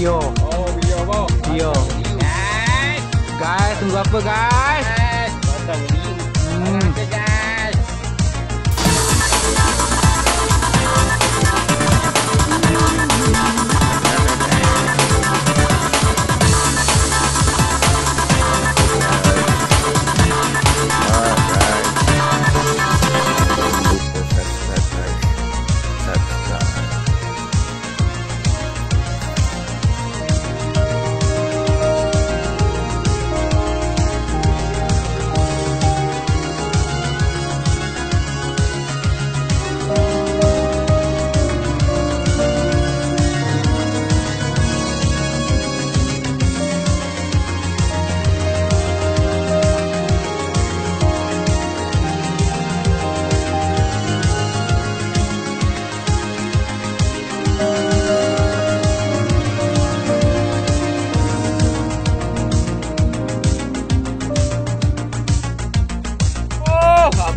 Video Oh, video apa? Video Guys, Guys tunggu apa guys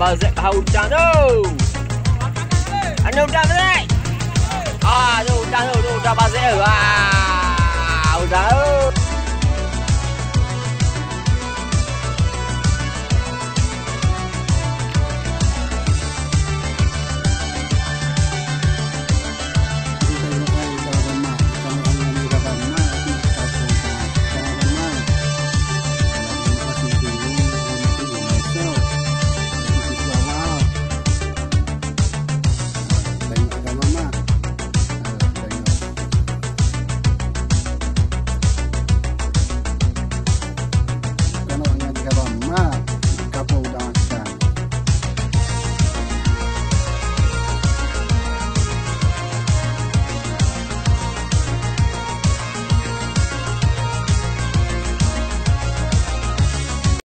Bazek Hau Chano Anh Hùng Trà Bazek